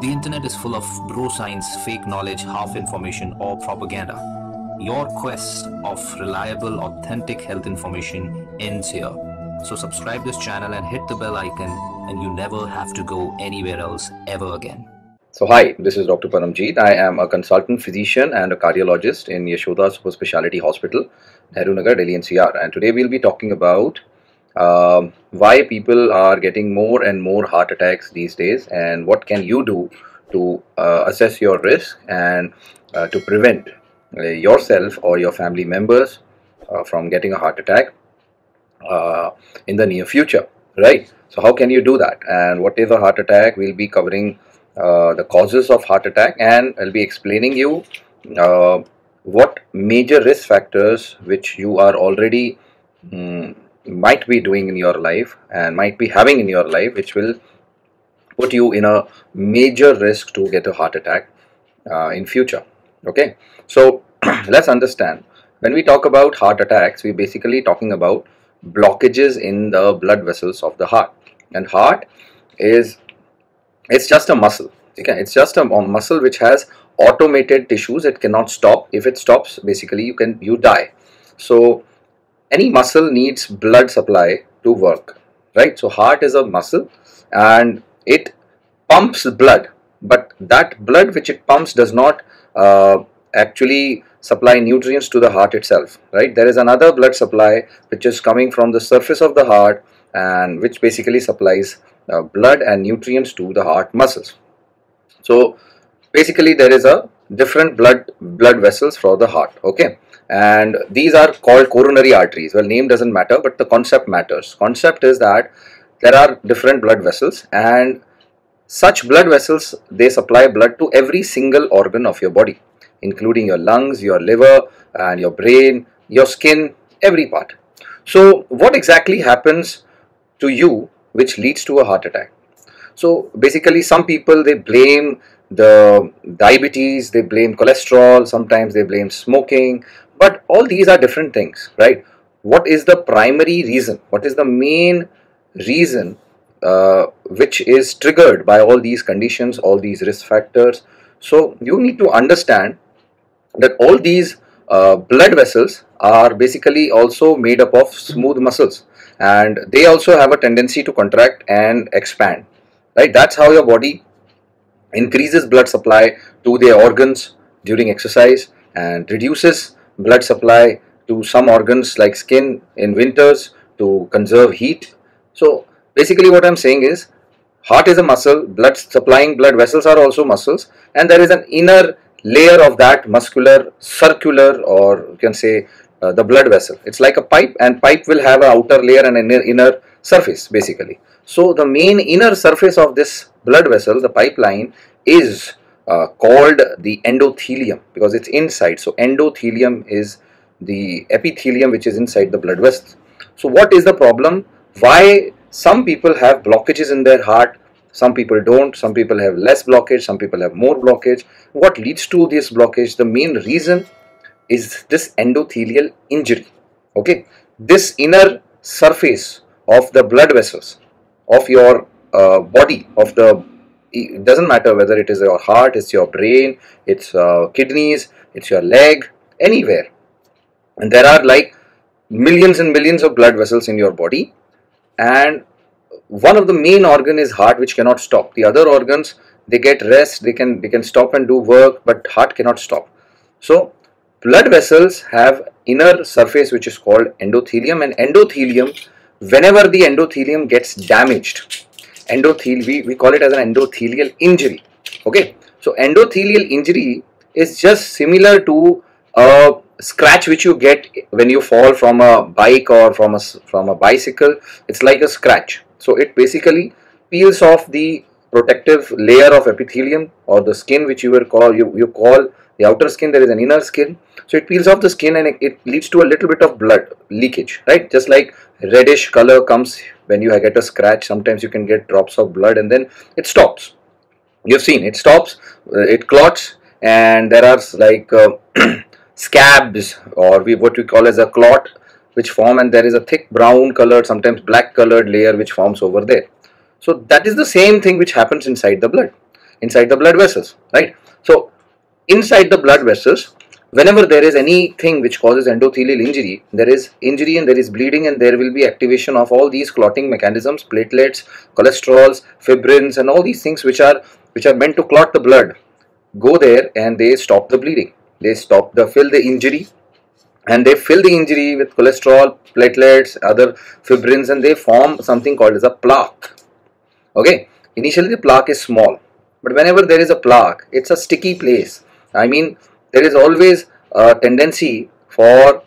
The internet is full of bro science, fake knowledge, half information, or propaganda. Your quest of reliable, authentic health information ends here. So subscribe this channel and hit the bell icon and you never have to go anywhere else ever again. So hi, this is Dr. Paramjeet. I am a consultant physician and a cardiologist in Yashoda Super Speciality Hospital, Nehru Nagar, Delhi NCR. And today we'll be talking about um, why people are getting more and more heart attacks these days and what can you do to uh, assess your risk and uh, to prevent uh, yourself or your family members uh, from getting a heart attack uh, in the near future, right? So how can you do that and what is a heart attack? We'll be covering uh, the causes of heart attack and I'll be explaining you what major risk factors which you are already um, might be doing in your life and might be having in your life which will put you in a major risk to get a heart attack uh, in future. Okay? So let's understand. When we talk about heart attacks we're basically talking about blockages in the blood vessels of the heart. And heart is it's just a muscle. Okay? It's just a muscle which has automated tissues. It cannot stop. If it stops basically you can you die. So any muscle needs blood supply to work right? So heart is a muscle and it pumps blood but that blood which it pumps does not uh, actually supply nutrients to the heart itself right? There is another blood supply which is coming from the surface of the heart and which basically supplies uh, blood and nutrients to the heart muscles. So basically there is a different blood blood vessels for the heart okay and these are called coronary arteries. Well name doesn't matter but the concept matters. Concept is that there are different blood vessels and such blood vessels they supply blood to every single organ of your body including your lungs your liver and your brain your skin every part. So what exactly happens to you which leads to a heart attack? So basically some people they blame the diabetes they blame cholesterol sometimes they blame smoking but all these are different things, right? What is the primary reason? What is the main reason uh, which is triggered by all these conditions, all these risk factors? So you need to understand that all these uh, blood vessels are basically also made up of smooth muscles and they also have a tendency to contract and expand right that's how your body increases blood supply to the organs during exercise and reduces blood supply to some organs like skin in winters to conserve heat. So basically what I'm saying is heart is a muscle, blood supplying blood vessels are also muscles and there is an inner layer of that muscular circular or you can say uh, the blood vessel. It's like a pipe and pipe will have an outer layer and an inner, inner surface basically. So the main inner surface of this blood vessel, the pipeline is uh, called the endothelium because it's inside. So endothelium is the epithelium which is inside the blood vessels. So what is the problem? Why some people have blockages in their heart, some people don't, some people have less blockage, some people have more blockage. What leads to this blockage? The main reason is this endothelial injury. Okay, this inner surface of the blood vessels of your uh, body, of the it doesn't matter whether it is your heart, it's your brain, it's uh, kidneys, it's your leg, anywhere. And there are like millions and millions of blood vessels in your body and one of the main organ is heart which cannot stop. The other organs they get rest, they can they can stop and do work but heart cannot stop. So blood vessels have inner surface which is called endothelium and endothelium whenever the endothelium gets damaged endothelial we, we call it as an endothelial injury okay? So endothelial injury is just similar to a scratch which you get when you fall from a bike or from a from a bicycle. It's like a scratch. So it basically peels off the protective layer of epithelium or the skin which you call you, you call the outer skin there is an inner skin. So it peels off the skin and it, leads to a little bit of blood leakage right? Just like reddish color comes when you get a scratch sometimes you can get drops of blood and then it stops. You've seen it stops uh, it clots and there are like uh, scabs or we what we call as a clot which form and there is a thick brown colored sometimes black colored layer which forms over there. So that is the same thing which happens inside the blood inside the blood vessels right? So inside the blood vessels whenever there is anything which causes endothelial injury there is injury and there is bleeding and there will be activation of all these clotting mechanisms platelets cholesterols fibrins and all these things which are which are meant to clot the blood go there and they stop the bleeding. They stop the fill the injury and they fill the injury with cholesterol platelets other fibrins and they form something called as a plaque. Okay? Initially the plaque is small but whenever there is a plaque it's a sticky place i mean there is always a tendency for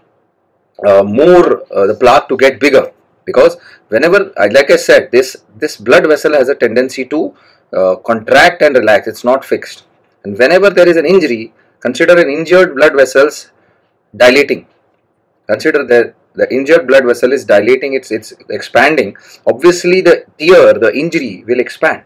uh, more uh, the plaque to get bigger. Because whenever like i said this this blood vessel has a tendency to uh, contract and relax. It's not fixed. And whenever there is an injury consider an injured blood vessels dilating. Consider that the injured blood vessel is dilating it's it's expanding. Obviously the tear the injury will expand.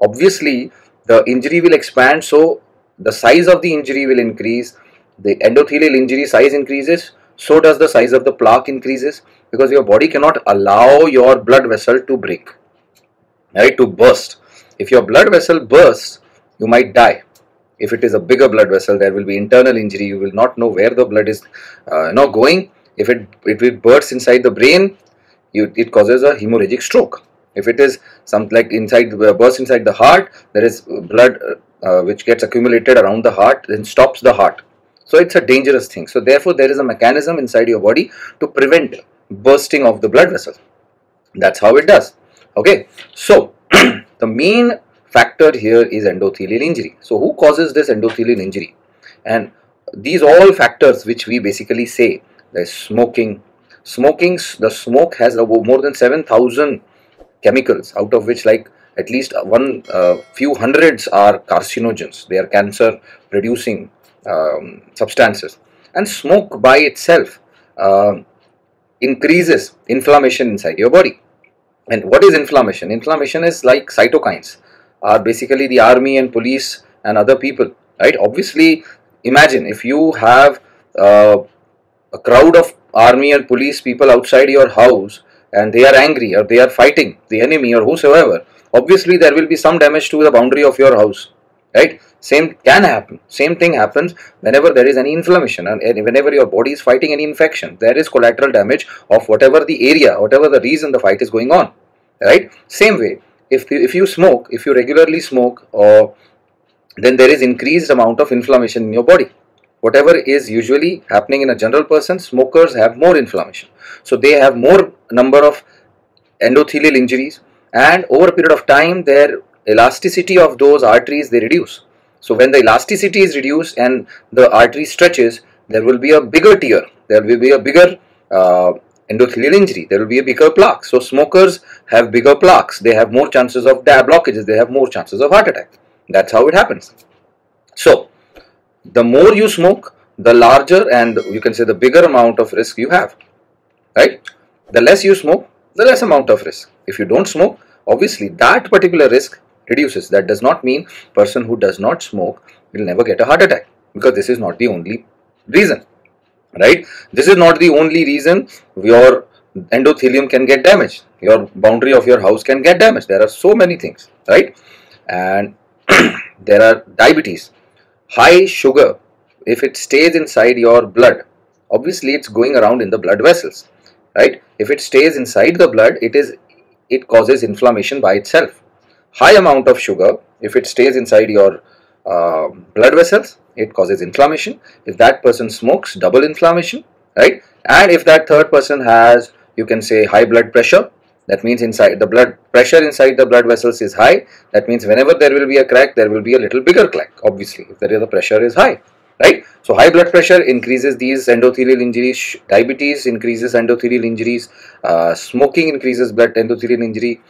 Obviously the injury will expand so the size of the injury will increase the endothelial injury size increases so does the size of the plaque increases because your body cannot allow your blood vessel to break right to burst. If your blood vessel bursts you might die. If it is a bigger blood vessel there will be internal injury. You will not know where the blood is uh, not going. If it if it bursts inside the brain you, it causes a hemorrhagic stroke. If it is something like inside uh, burst inside the heart there is blood uh, which gets accumulated around the heart then stops the heart. So it's a dangerous thing. So therefore there is a mechanism inside your body to prevent bursting of the blood vessel that's how it does. Okay? So the main factor here is endothelial injury. So who causes this endothelial injury? And these all factors which we basically say there's smoking. Smoking the smoke has more than 7000 chemicals out of which like at least one uh, few hundreds are carcinogens. They are cancer producing um, substances. And smoke by itself uh, increases inflammation inside your body. And what is inflammation? Inflammation is like cytokines are basically the army and police and other people right? Obviously imagine if you have uh, a crowd of army and police people outside your house and they are angry or they are fighting the enemy or whosoever obviously there will be some damage to the boundary of your house right? Same can happen same thing happens whenever there is any inflammation and whenever your body is fighting any infection there is collateral damage of whatever the area whatever the reason the fight is going on right? Same way if the, if you smoke if you regularly smoke or then there is increased amount of inflammation in your body whatever is usually happening in a general person smokers have more inflammation. So they have more number of endothelial injuries and over a period of time their elasticity of those arteries they reduce. So when the elasticity is reduced and the artery stretches there will be a bigger tear. There will be a bigger uh, endothelial injury. There will be a bigger plaque. So smokers have bigger plaques. They have more chances of blockages. They have more chances of heart attack. That's how it happens. So the more you smoke the larger and you can say the bigger amount of risk you have. Right? The less you smoke the less amount of risk. If you don't smoke obviously that particular risk reduces. That does not mean person who does not smoke will never get a heart attack because this is not the only reason right? This is not the only reason your endothelium can get damaged your boundary of your house can get damaged. There are so many things right? And there are diabetes. High sugar if it stays inside your blood obviously it's going around in the blood vessels right? If it stays inside the blood it is it causes inflammation by itself. High amount of sugar if it stays inside your uh, blood vessels it causes inflammation. If that person smokes double inflammation right? And if that third person has you can say high blood pressure that means inside the blood pressure inside the blood vessels is high. That means whenever there will be a crack there will be a little bigger crack obviously if there is the pressure is high right? So high blood pressure increases these endothelial injuries diabetes increases endothelial injuries uh, smoking increases blood endothelial injury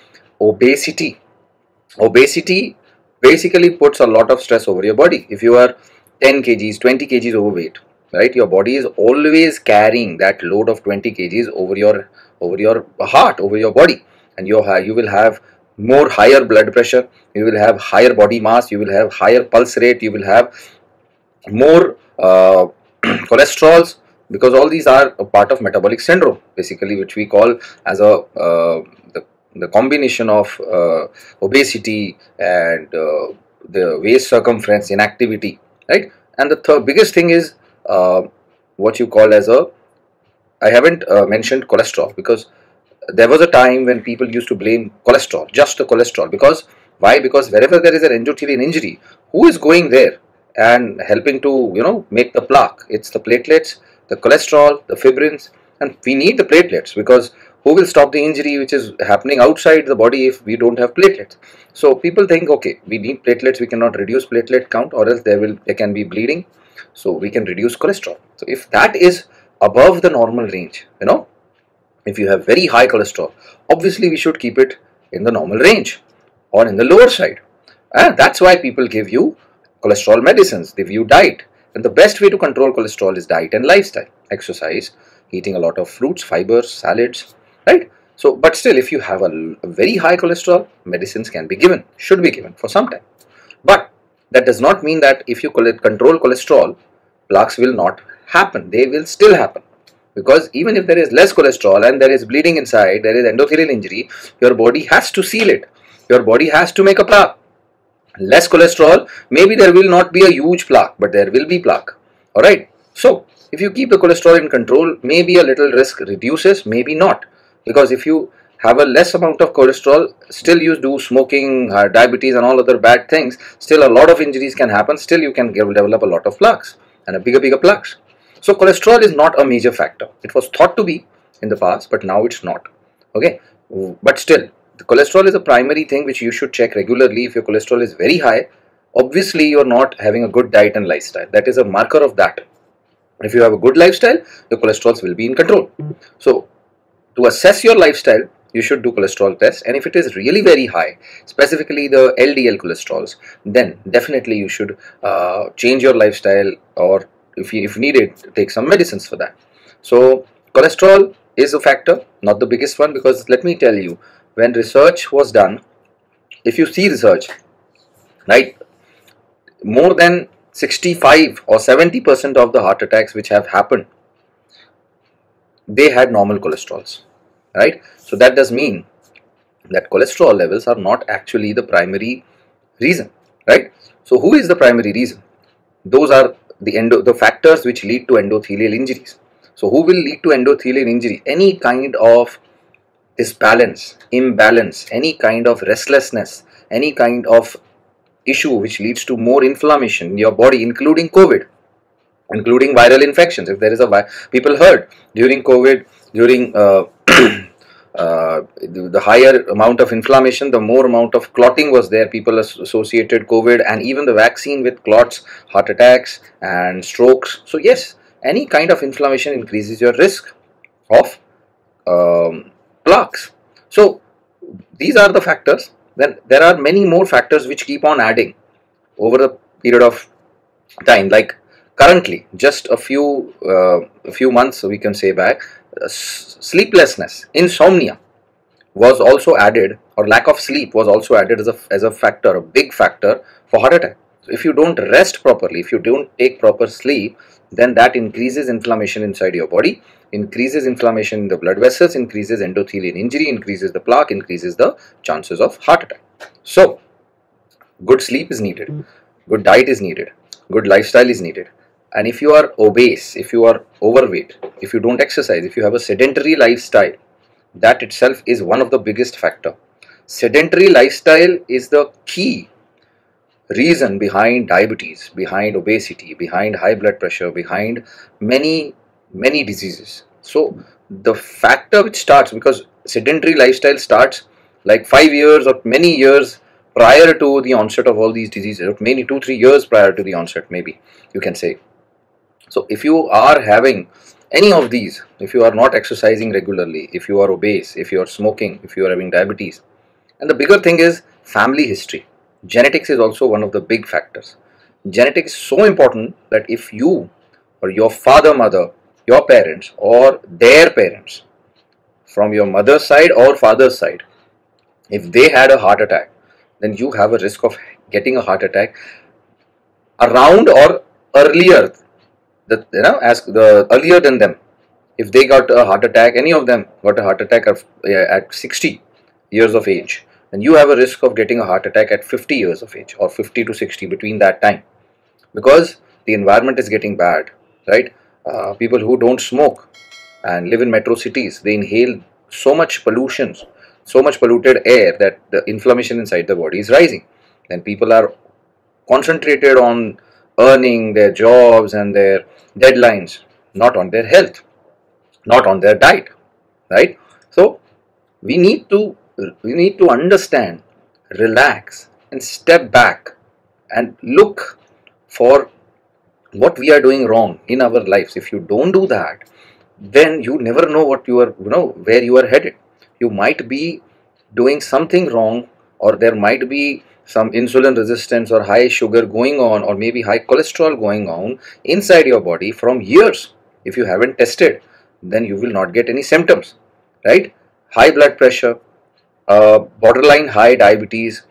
obesity. Obesity basically puts a lot of stress over your body. If you are 10 kgs 20 kgs overweight right your body is always carrying that load of 20 kgs over your over your heart over your body. And you you will have more higher blood pressure you will have higher body mass you will have higher pulse rate you will have more uh, cholesterols because all these are a part of metabolic syndrome basically which we call as a uh, the, the combination of uh, obesity and uh, the waist circumference, inactivity, right? And the third biggest thing is uh, what you call as a I haven't uh, mentioned cholesterol because there was a time when people used to blame cholesterol, just the cholesterol. Because why? Because wherever there is an endothelial injury, who is going there and helping to you know make the plaque? It's the platelets, the cholesterol, the fibrins, and we need the platelets because who will stop the injury which is happening outside the body if we don't have platelets? So people think, okay, we need platelets, we cannot reduce platelet count, or else there will there can be bleeding, so we can reduce cholesterol. So if that is above the normal range, you know, if you have very high cholesterol, obviously we should keep it in the normal range or in the lower side. And that's why people give you cholesterol medicines, they view diet. And the best way to control cholesterol is diet and lifestyle, exercise, eating a lot of fruits, fibers, salads, right? So, but still, if you have a, a very high cholesterol, medicines can be given, should be given for some time. But that does not mean that if you control cholesterol, plaques will not happen. They will still happen because even if there is less cholesterol and there is bleeding inside, there is endothelial injury, your body has to seal it. Your body has to make a plaque. Less cholesterol, maybe there will not be a huge plaque, but there will be plaque. Alright, so if you keep the cholesterol in control, maybe a little risk reduces, maybe not. Because if you have a less amount of cholesterol, still you do smoking, uh, diabetes and all other bad things, still a lot of injuries can happen, still you can develop a lot of plaques and a bigger, bigger plaques. So cholesterol is not a major factor. It was thought to be in the past, but now it's not. Okay, but still, the cholesterol is a primary thing which you should check regularly. If your cholesterol is very high, obviously you're not having a good diet and lifestyle. That is a marker of that. If you have a good lifestyle, your cholesterols will be in control. So, to assess your lifestyle, you should do cholesterol test and if it is really very high specifically the ldl cholesterols then definitely you should uh, change your lifestyle or if, you, if needed take some medicines for that so cholesterol is a factor not the biggest one because let me tell you when research was done if you see research right more than 65 or 70 percent of the heart attacks which have happened they had normal cholesterols right so that does mean that cholesterol levels are not actually the primary reason right so who is the primary reason those are the endo the factors which lead to endothelial injuries. So who will lead to endothelial injury? Any kind of disbalance, imbalance, any kind of restlessness, any kind of issue which leads to more inflammation in your body, including COVID, including viral infections. If there is a people heard during COVID, during uh, uh, the, the, higher amount of inflammation, the more amount of clotting was there. People associated COVID and even the vaccine with clots, heart attacks, and strokes. So, yes, any kind of inflammation increases your risk of um, plaques. So, these are the factors. Then there are many more factors which keep on adding over the period of time. Like currently, just a few uh, a few months we can say back, sleeplessness, insomnia was also added or lack of sleep was also added as a, as a factor, a big factor for heart attack. So if you don't rest properly, if you don't take proper sleep, then that increases inflammation inside your body, increases inflammation in the blood vessels, increases endothelial injury, increases the plaque, increases the chances of heart attack. So, good sleep is needed, hmm. good diet is needed, good lifestyle is needed, and if you are obese, if you are overweight, if you don't exercise, if you have a sedentary lifestyle, that itself is one of the biggest factor. Sedentary lifestyle is the key reason behind diabetes, behind obesity, behind high blood pressure, behind many, many diseases. So the factor which starts because sedentary lifestyle starts like five years or many years prior to the onset of all these diseases, maybe two, three years prior to the onset, maybe you can say. So if you are having any of these, if you are not exercising regularly, if you are obese, if you are smoking, if you are having diabetes, and the bigger thing is family history. Genetics is also one of the big factors. Genetics is so important that if you or your father, mother, your parents or their parents from your mother's side or father's side, if they had a heart attack, then you have a risk of getting a heart attack around or earlier the, you know as the earlier than them if they got a heart attack any of them got a heart attack at 60 years of age then you have a risk of getting a heart attack at 50 years of age or 50 to 60 between that time because the environment is getting bad, right? Uh, people who don't smoke and live in metro cities, they inhale so much pollution, so much polluted air that the inflammation inside the body is rising. Then people are concentrated on earning their jobs and their deadlines, not on their health, not on their diet, right? So we need to we need to understand, relax, and step back and look for what we are doing wrong in our lives. If you don't do that, then you never know what you are, you know, where you are headed. You might be doing something wrong, or there might be some insulin resistance or high sugar going on, or maybe high cholesterol going on inside your body from years. If you haven't tested, then you will not get any symptoms, right? High blood pressure, uh, borderline high diabetes,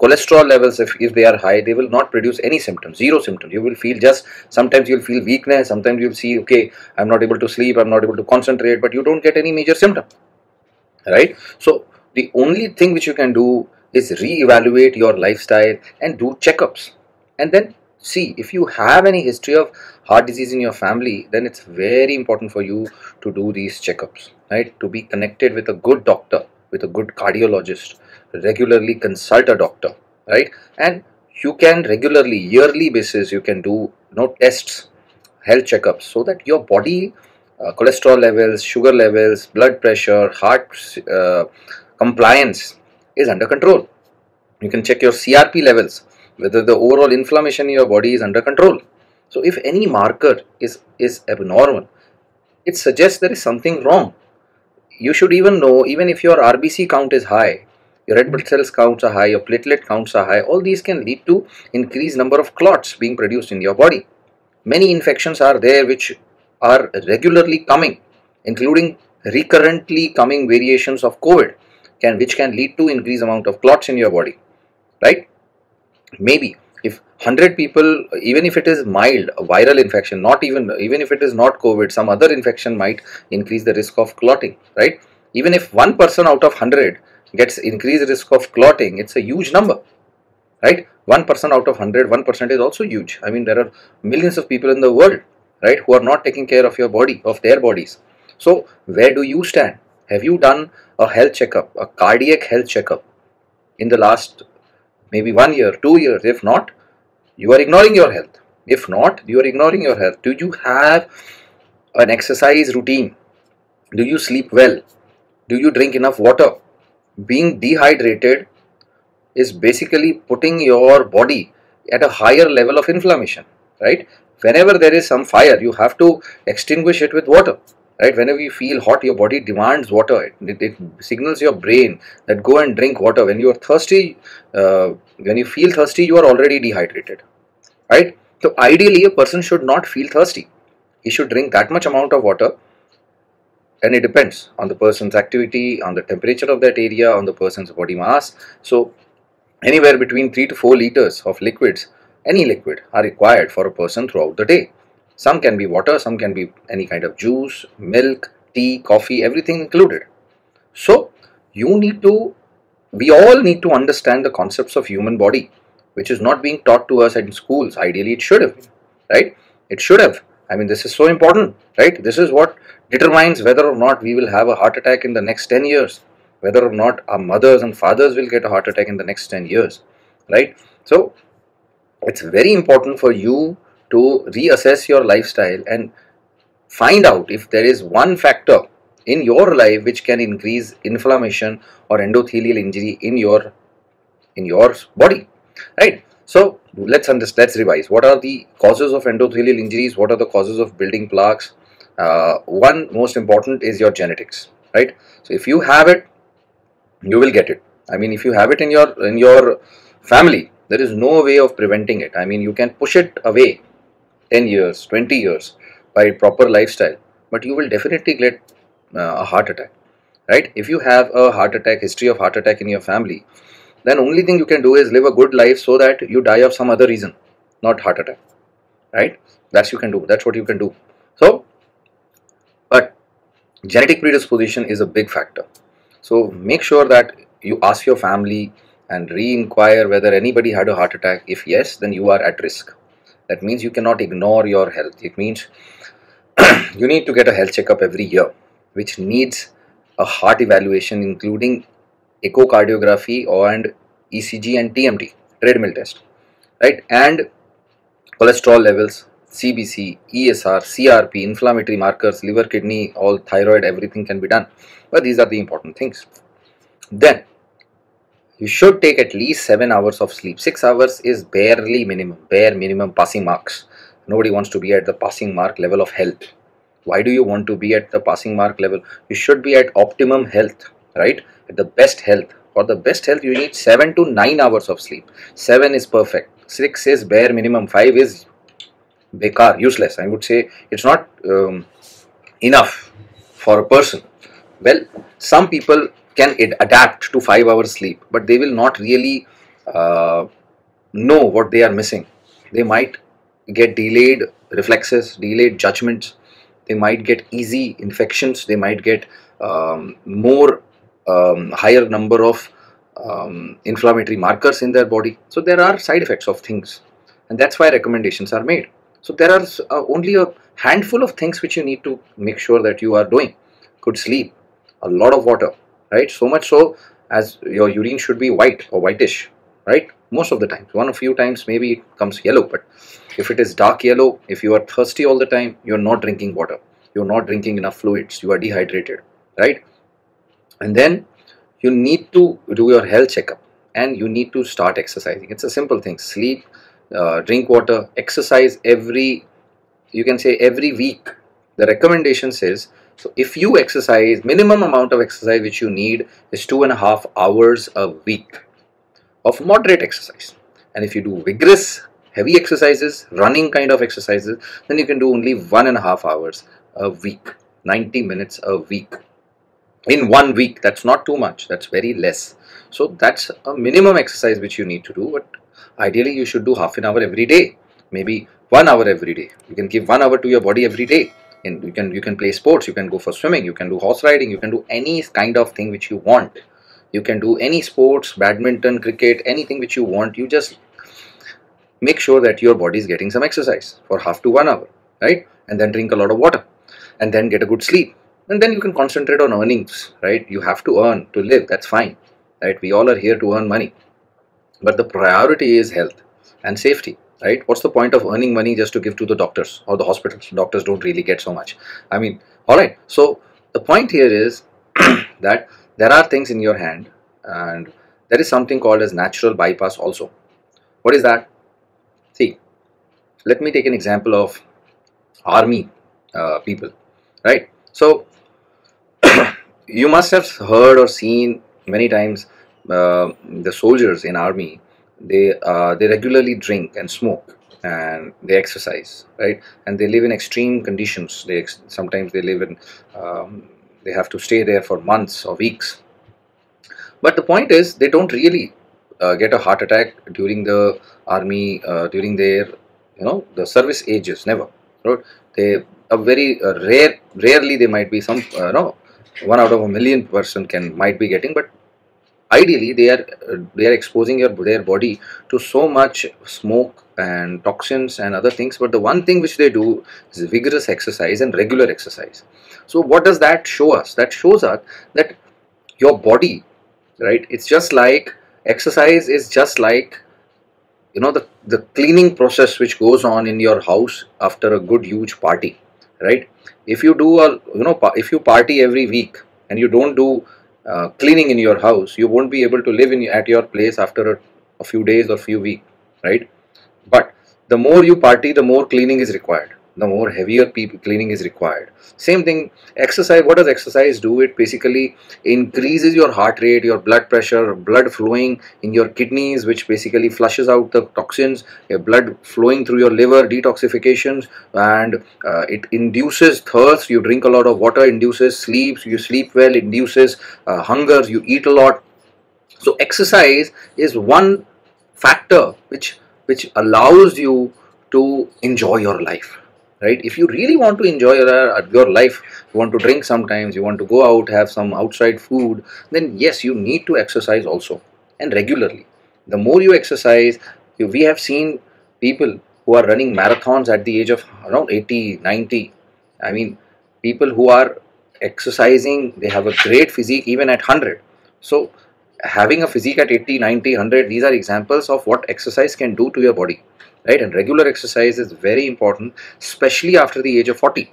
cholesterol levels if, if they are high they will not produce any symptoms zero symptoms. You will feel just sometimes you'll feel weakness sometimes you'll see okay i'm not able to sleep i'm not able to concentrate but you don't get any major symptom right? So the only thing which you can do is re-evaluate your lifestyle and do checkups. And then see if you have any history of heart disease in your family then it's very important for you to do these checkups right? To be connected with a good doctor with a good cardiologist regularly consult a doctor right? And you can regularly yearly basis you can do you know, tests health checkups so that your body uh, cholesterol levels sugar levels blood pressure heart uh, compliance is under control. You can check your crp levels whether the overall inflammation in your body is under control. So if any marker is is abnormal it suggests there is something wrong you should even know even if your rbc count is high your red blood cells counts are high, your platelet counts are high, all these can lead to increased number of clots being produced in your body. Many infections are there which are regularly coming, including recurrently coming variations of COVID, can which can lead to increased amount of clots in your body, right? Maybe if 100 people, even if it is mild viral infection, not even even if it is not COVID, some other infection might increase the risk of clotting, right? Even if one person out of 100 gets increased risk of clotting, it's a huge number, right? 1% person out of 100, 1% is also huge. I mean, there are millions of people in the world, right, who are not taking care of your body, of their bodies. So, where do you stand? Have you done a health checkup, a cardiac health checkup in the last maybe one year, two years? If not, you are ignoring your health. If not, you are ignoring your health. Do you have an exercise routine? Do you sleep well? Do you drink enough water? being dehydrated is basically putting your body at a higher level of inflammation right whenever there is some fire you have to extinguish it with water right? Whenever you feel hot your body demands water. It, it signals your brain that go and drink water. When you are thirsty uh, when you feel thirsty you are already dehydrated right? So ideally a person should not feel thirsty. He should drink that much amount of water and it depends on the person's activity on the temperature of that area on the person's body mass. So anywhere between 3 to 4 liters of liquids any liquid are required for a person throughout the day some can be water some can be any kind of juice milk tea coffee everything included. So you need to we all need to understand the concepts of human body which is not being taught to us in schools. Ideally it should have right? It should have. I mean this is so important right? This is what determines whether or not we will have a heart attack in the next 10 years, whether or not our mothers and fathers will get a heart attack in the next 10 years, right? So, it's very important for you to reassess your lifestyle and find out if there is one factor in your life which can increase inflammation or endothelial injury in your in your body right? So let's understand let's revise. What are the causes of endothelial injuries? What are the causes of building plaques? Uh, one most important is your genetics right? So if you have it you will get it. I mean if you have it in your in your family there is no way of preventing it. I mean you can push it away 10 years 20 years by proper lifestyle but you will definitely get uh, a heart attack right? If you have a heart attack history of heart attack in your family then only thing you can do is live a good life so that you die of some other reason not heart attack right? That's you can do that's what you can do. So but genetic predisposition is a big factor. So make sure that you ask your family and re-inquire whether anybody had a heart attack. If yes then you are at risk that means you cannot ignore your health. It means you need to get a health checkup every year which needs a heart evaluation including echocardiography and ecg and tmt treadmill test right? And cholesterol levels cbc esr crp inflammatory markers liver kidney all thyroid everything can be done. But these are the important things. Then you should take at least 7 hours of sleep. 6 hours is barely minimum bare minimum passing marks. Nobody wants to be at the passing mark level of health. Why do you want to be at the passing mark level? You should be at optimum health right? At the best health. For the best health you need 7 to 9 hours of sleep. 7 is perfect. 6 is bare minimum. 5 is bekar useless. I would say it's not um, enough for a person. Well some people can adapt to 5 hours sleep but they will not really uh, know what they are missing. They might get delayed reflexes delayed judgments. They might get easy infections. They might get um, more um, higher number of um, inflammatory markers in their body. So there are side effects of things and that's why recommendations are made. So there are uh, only a handful of things which you need to make sure that you are doing. Good sleep a lot of water right? So much so as your urine should be white or whitish right? Most of the times. One or few times maybe it comes yellow but if it is dark yellow if you are thirsty all the time you're not drinking water. You're not drinking enough fluids. You are dehydrated right? And then you need to do your health checkup and you need to start exercising. It's a simple thing. Sleep uh, drink water exercise every you can say every week. The recommendation says so if you exercise, minimum amount of exercise which you need is two and a half hours a week of moderate exercise. And if you do vigorous, heavy exercises, running kind of exercises, then you can do only one and a half hours a week, 90 minutes a week. In one week, that's not too much, that's very less. So that's a minimum exercise which you need to do, but ideally you should do half an hour every day, maybe one hour every day. You can give one hour to your body every day in you can you can play sports you can go for swimming you can do horse riding you can do any kind of thing which you want. You can do any sports badminton cricket anything which you want. You just make sure that your body is getting some exercise for half to one hour right? And then drink a lot of water and then get a good sleep. And then you can concentrate on earnings right? You have to earn to live that's fine right? We all are here to earn money. But the priority is health and safety right? What's the point of earning money just to give to the doctors or the hospitals? Doctors don't really get so much. I mean all right so the point here is that there are things in your hand and there is something called as natural bypass also. What is that? See let me take an example of army uh, people right? So you must have heard or seen many times uh, the soldiers in army they uh, they regularly drink and smoke and they exercise right? And they live in extreme conditions. They ex sometimes they live in um, they have to stay there for months or weeks. But the point is they don't really uh, get a heart attack during the army uh, during their you know the service ages never right? they a very uh, rare rarely they might be some uh, no one out of a million person can might be getting but ideally they are they are exposing your their body to so much smoke and toxins and other things but the one thing which they do is vigorous exercise and regular exercise. So what does that show us? That shows us that your body right it's just like exercise is just like you know the the cleaning process which goes on in your house after a good huge party right? If you do a you know if you party every week and you don't do uh, cleaning in your house you won't be able to live in at your place after a, a few days or few weeks right? But the more you party the more cleaning is required the more heavier cleaning is required. Same thing exercise what does exercise do? It basically increases your heart rate your blood pressure blood flowing in your kidneys which basically flushes out the toxins your blood flowing through your liver detoxifications and uh, it induces thirst. You drink a lot of water induces sleep you sleep well induces uh, hunger. You eat a lot. So exercise is one factor which which allows you to enjoy your life right? If you really want to enjoy your, uh, your life you want to drink sometimes you want to go out have some outside food then yes you need to exercise also and regularly. The more you exercise you, we have seen people who are running marathons at the age of around 80 90 i mean people who are exercising they have a great physique even at 100 so having a physique at 80 90 100 these are examples of what exercise can do to your body right? And regular exercise is very important especially after the age of 40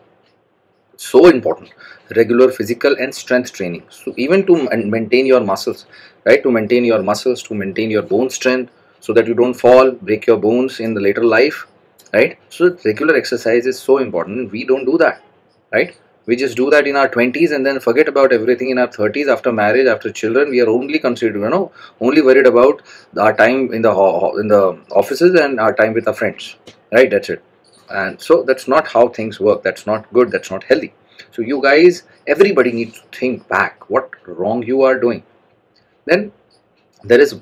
so important. Regular physical and strength training. So even to maintain your muscles right? To maintain your muscles to maintain your bone strength so that you don't fall break your bones in the later life right? So regular exercise is so important. We don't do that right we just do that in our 20s and then forget about everything in our 30s after marriage after children. We are only considered you know only worried about our time in the in the offices and our time with our friends. Right? That's it. And so that's not how things work. That's not good. That's not healthy. So you guys everybody needs to think back what wrong you are doing. Then there is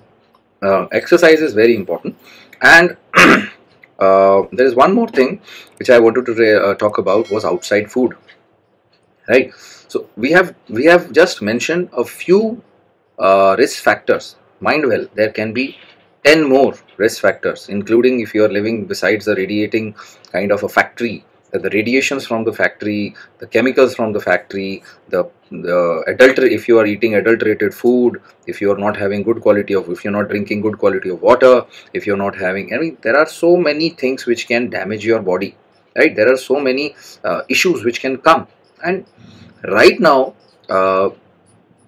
uh, exercise is very important. And uh, there is one more thing which I wanted to uh, talk about was outside food right? So we have we have just mentioned a few uh, risk factors. Mind well there can be 10 more risk factors including if you are living besides the radiating kind of a factory the radiations from the factory the chemicals from the factory the the adulter if you are eating adulterated food if you are not having good quality of if you're not drinking good quality of water if you're not having i mean there are so many things which can damage your body. Right? There are so many uh, issues which can come and right now uh,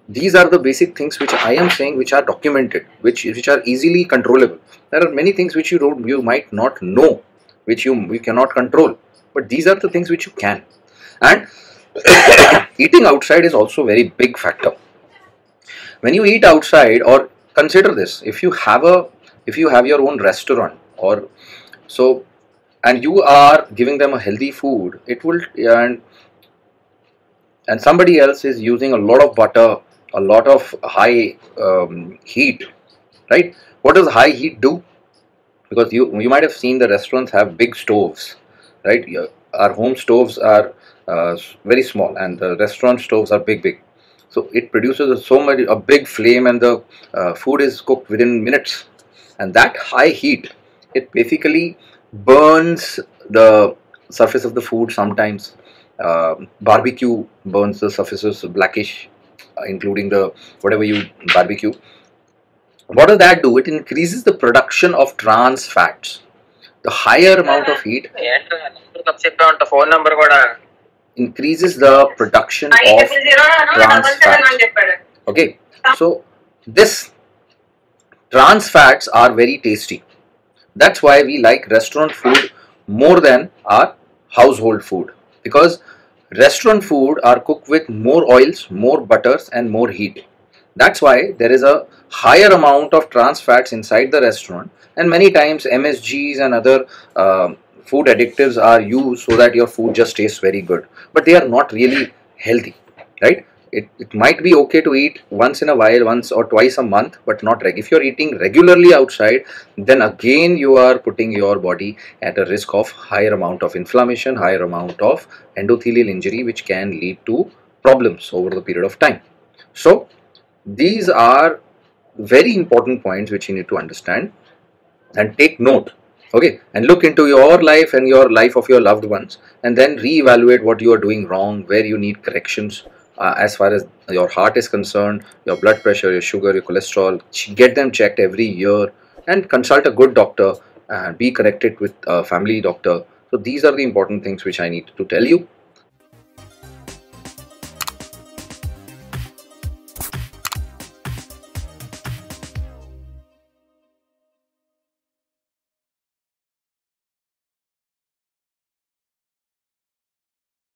these are the basic things which I am saying which are documented which which are easily controllable. There are many things which you don't you might not know which you you cannot control. But these are the things which you can. And eating outside is also a very big factor. When you eat outside or consider this if you have a if you have your own restaurant or so and you are giving them a healthy food it will and and somebody else is using a lot of butter a lot of high um, heat right? What does high heat do? Because you you might have seen the restaurants have big stoves right? Our home stoves are uh, very small and the restaurant stoves are big big. So it produces a, so much a big flame and the uh, food is cooked within minutes. And that high heat it basically burns the surface of the food sometimes uh, barbecue burns the surfaces blackish uh, including the whatever you barbecue. What does that do? It increases the production of trans fats. The higher amount of heat increases the production of trans fats. Okay so this trans fats are very tasty. That's why we like restaurant food more than our household food because restaurant food are cooked with more oils, more butters and more heat. That's why there is a higher amount of trans fats inside the restaurant. And many times MSGs and other uh, food additives are used so that your food just tastes very good. But they are not really healthy right it, it might be okay to eat once in a while once or twice a month but not reg if you're eating regularly outside then again you are putting your body at a risk of higher amount of inflammation higher amount of endothelial injury which can lead to problems over the period of time. So these are very important points which you need to understand and take note okay? And look into your life and your life of your loved ones and then reevaluate what you are doing wrong where you need corrections uh, as far as your heart is concerned, your blood pressure, your sugar, your cholesterol, get them checked every year and consult a good doctor and be connected with a family doctor. So these are the important things which I need to tell you.